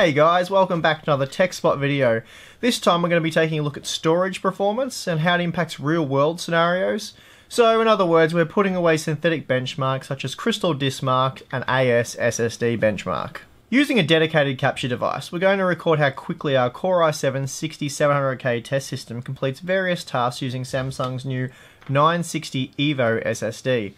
Hey guys, welcome back to another TechSpot video. This time we're going to be taking a look at storage performance and how it impacts real world scenarios. So in other words, we're putting away synthetic benchmarks such as Crystal Mark and AS SSD benchmark. Using a dedicated capture device, we're going to record how quickly our Core i7 6700K test system completes various tasks using Samsung's new 960 EVO SSD.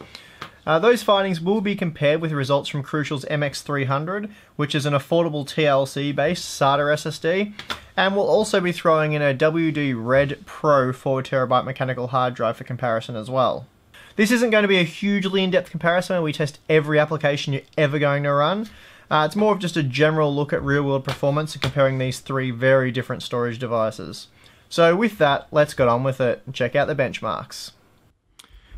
Uh, those findings will be compared with results from Crucial's MX300, which is an affordable TLC based SATA SSD, and we'll also be throwing in a WD Red Pro 4TB mechanical hard drive for comparison as well. This isn't going to be a hugely in depth comparison where we test every application you're ever going to run. Uh, it's more of just a general look at real world performance and comparing these three very different storage devices. So, with that, let's get on with it and check out the benchmarks.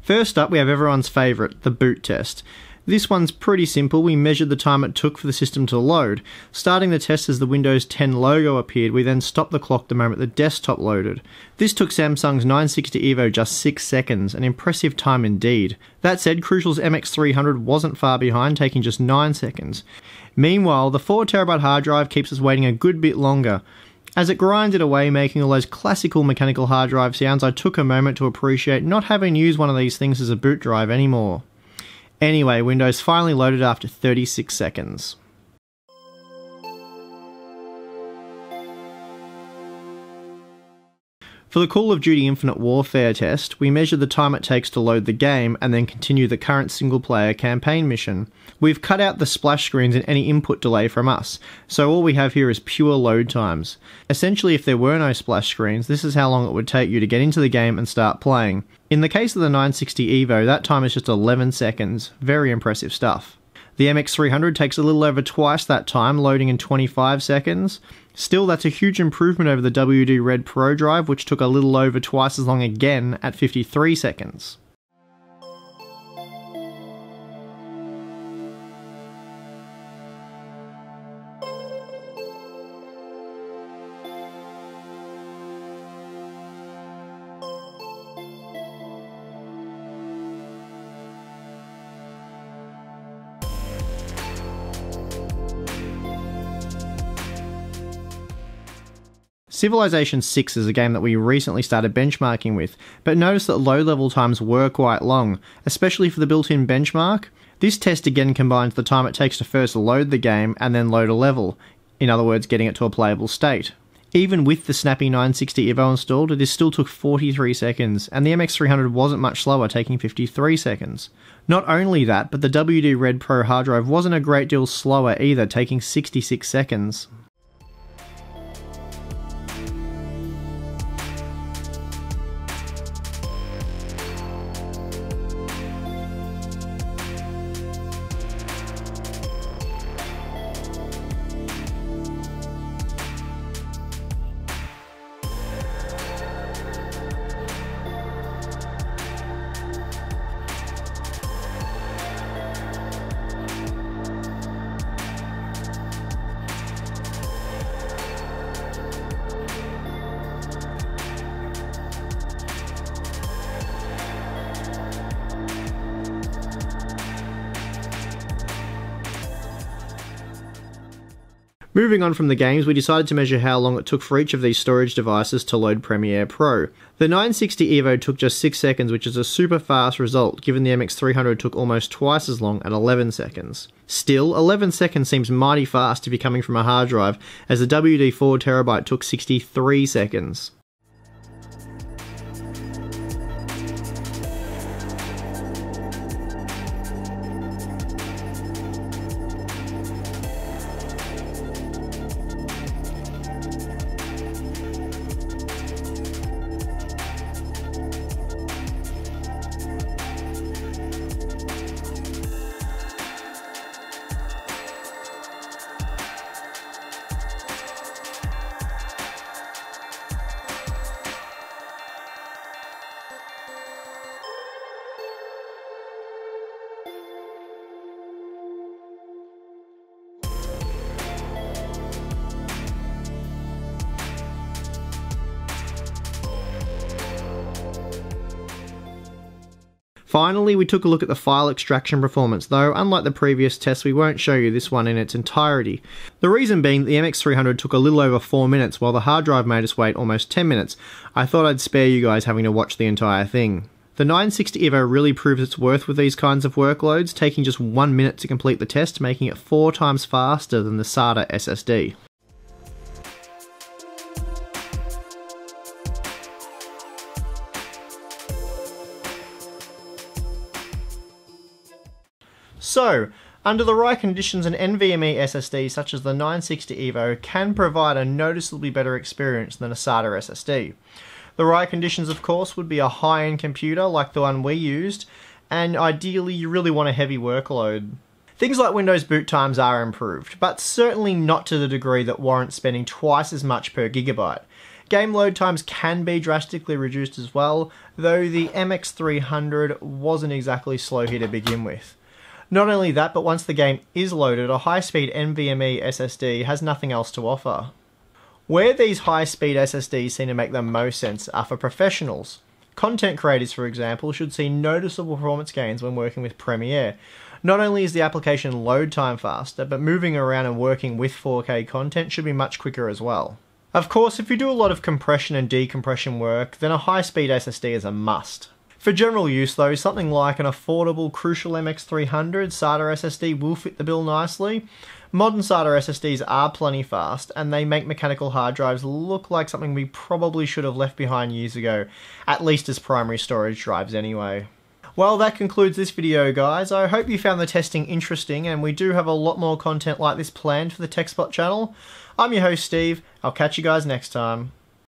First up, we have everyone's favourite, the boot test. This one's pretty simple. We measured the time it took for the system to load. Starting the test as the Windows 10 logo appeared, we then stopped the clock the moment the desktop loaded. This took Samsung's 960 EVO just 6 seconds, an impressive time indeed. That said, Crucial's MX300 wasn't far behind, taking just 9 seconds. Meanwhile, the 4TB hard drive keeps us waiting a good bit longer. As it grinded away, making all those classical mechanical hard drive sounds, I took a moment to appreciate not having used one of these things as a boot drive anymore. Anyway, Windows finally loaded after 36 seconds. For the Call of Duty Infinite Warfare test, we measure the time it takes to load the game and then continue the current single player campaign mission. We've cut out the splash screens and any input delay from us, so all we have here is pure load times. Essentially, if there were no splash screens, this is how long it would take you to get into the game and start playing. In the case of the 960 EVO, that time is just 11 seconds. Very impressive stuff. The MX300 takes a little over twice that time, loading in 25 seconds. Still, that's a huge improvement over the WD Red Pro drive, which took a little over twice as long again at 53 seconds. Civilization 6 is a game that we recently started benchmarking with, but notice that low level times were quite long, especially for the built in benchmark. This test again combines the time it takes to first load the game and then load a level, in other words, getting it to a playable state. Even with the snappy 960 EVO installed, this still took 43 seconds, and the MX300 wasn't much slower, taking 53 seconds. Not only that, but the WD Red Pro hard drive wasn't a great deal slower either, taking 66 seconds. Moving on from the games, we decided to measure how long it took for each of these storage devices to load Premiere Pro. The 960 EVO took just 6 seconds, which is a super fast result, given the MX300 took almost twice as long at 11 seconds. Still, 11 seconds seems mighty fast if you're coming from a hard drive, as the WD 4TB took 63 seconds. Finally, we took a look at the file extraction performance, though unlike the previous test, we won't show you this one in its entirety. The reason being the MX300 took a little over 4 minutes, while the hard drive made us wait almost 10 minutes. I thought I'd spare you guys having to watch the entire thing. The 960 EVO really proves its worth with these kinds of workloads, taking just 1 minute to complete the test, making it 4 times faster than the SATA SSD. So, under the right conditions, an NVMe SSD such as the 960 EVO can provide a noticeably better experience than a SATA SSD. The right conditions, of course, would be a high end computer like the one we used, and ideally, you really want a heavy workload. Things like Windows boot times are improved, but certainly not to the degree that warrants spending twice as much per gigabyte. Game load times can be drastically reduced as well, though the MX300 wasn't exactly slow here to begin with. Not only that, but once the game is loaded, a high-speed NVMe SSD has nothing else to offer. Where these high-speed SSDs seem to make the most sense are for professionals. Content creators, for example, should see noticeable performance gains when working with Premiere. Not only is the application load time faster, but moving around and working with 4K content should be much quicker as well. Of course, if you do a lot of compression and decompression work, then a high-speed SSD is a must. For general use though, something like an affordable Crucial MX300 SATA SSD will fit the bill nicely. Modern SATA SSDs are plenty fast, and they make mechanical hard drives look like something we probably should have left behind years ago, at least as primary storage drives anyway. Well, that concludes this video, guys. I hope you found the testing interesting, and we do have a lot more content like this planned for the TechSpot channel. I'm your host, Steve. I'll catch you guys next time.